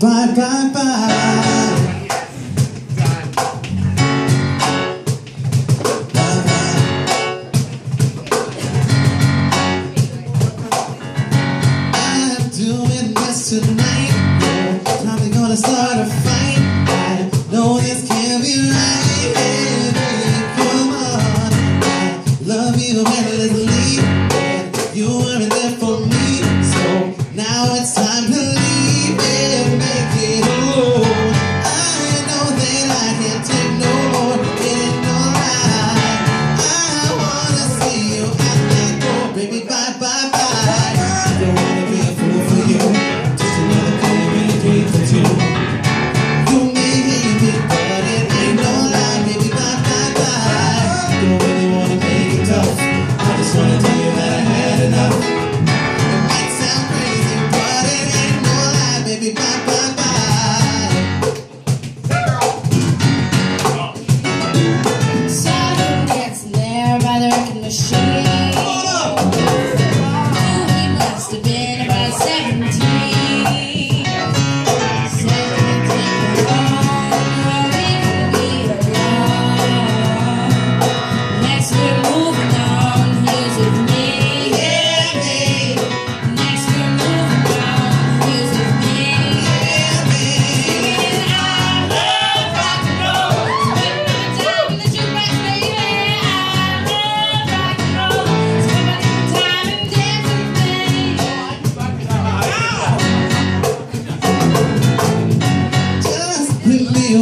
bye, bye, bye. Tonight, yeah, probably gonna start a fight. I know this.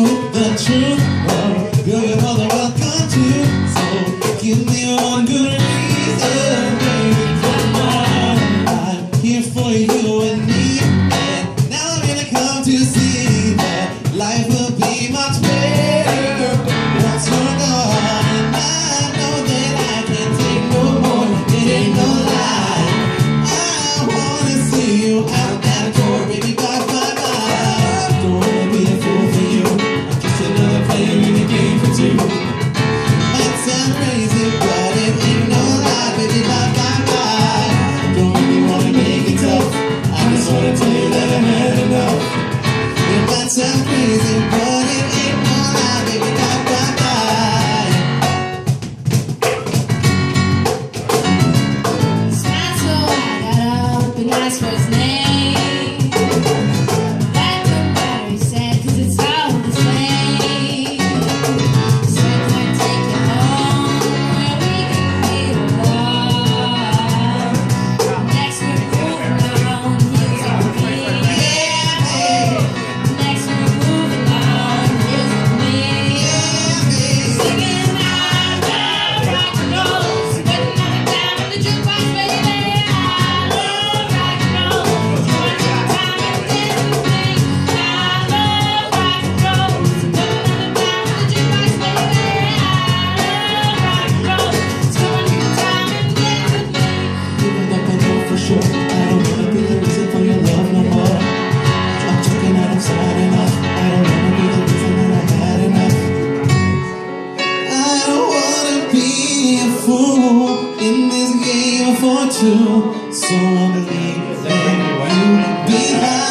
the truth. game for two, so I'm leaving you behind.